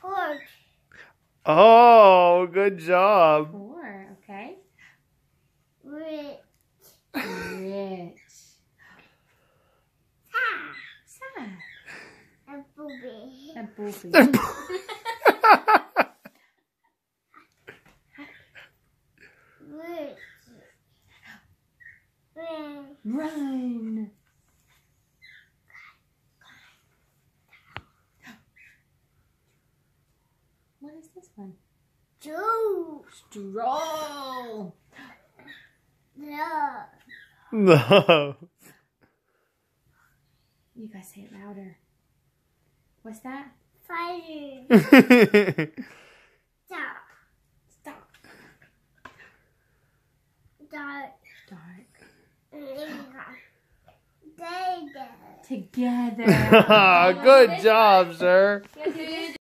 Pork. Oh, good job. Four. Okay. Rich. Rich. Ah. Sad. A booby. A booby. Rich. Rich. Run. Is this one? Joe. Stroll. No. No. You guys say it louder. What's that? Fire. Stop. Stop. Dark. Dark. Dada. Together. good job, sir. Good